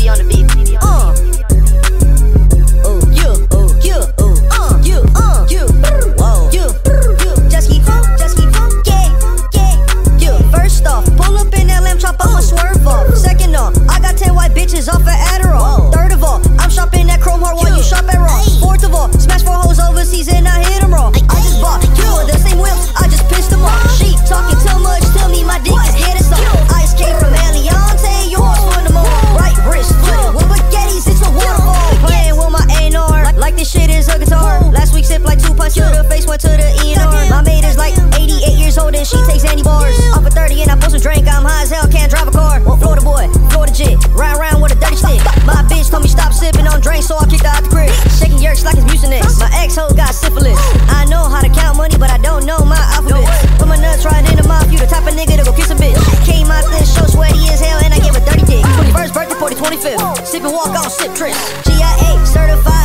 Stevie on the beat. Sip like two punch to the face, went to the ER. My mate is like 88 years old and she takes any bars. Off of 30 and I post a drink, I'm high as hell, can't drive a car. Florida boy, Florida jit, ride around with a dirty stick. My bitch told me stop sipping on drinks, so I kicked her out the crib. Shaking yerks like it's mucinex. My ex-hoe got syphilis. I know how to count money, but I don't know my alphabet. Put my nuts right in the mouth, you the type of nigga to go kiss a bitch. Came out this show sweaty as hell, and I gave a dirty dick. 21st birthday, 40, 25th. Sip and walk on, sip trips. GIA certified.